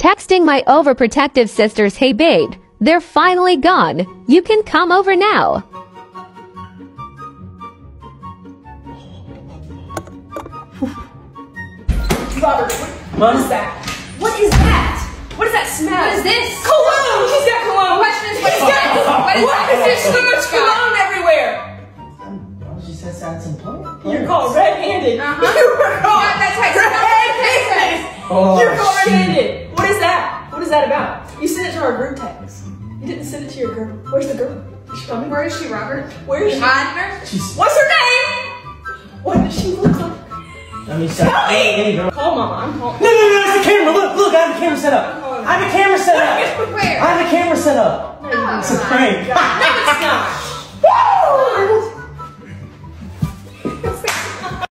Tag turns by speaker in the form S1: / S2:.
S1: Texting my overprotective sisters, hey babe, they're finally gone. You can come over now.
S2: Robert, what is that? What is that? What does that smell?
S3: What is this?
S2: Cologne! He's got cologne!
S3: Question is, what
S2: He's
S3: that? What is
S2: What
S3: that?
S2: is this? So much cologne everywhere!
S4: She says that's important.
S2: You're called red-handed.
S3: Uh-huh.
S2: You were called
S3: Yeah, that's right.
S2: red-handed!
S4: Oh,
S2: You're called red-handed! What is that? What is that about? You sent it to our group text. You didn't send it to your girl. Where's the girl? Is she coming?
S3: Where is she, Robert?
S2: Where is she?
S3: Hiding her?
S4: She's.
S2: What's her name? What does she look like?
S4: Let me say. Hey, any girl.
S2: Call mama. I'm calling.
S4: No, no, no, it's the camera. Look, look, I have the camera set up. I have a camera set up.
S3: Where?
S4: I have a camera set up.
S3: Oh,
S4: It's a prank.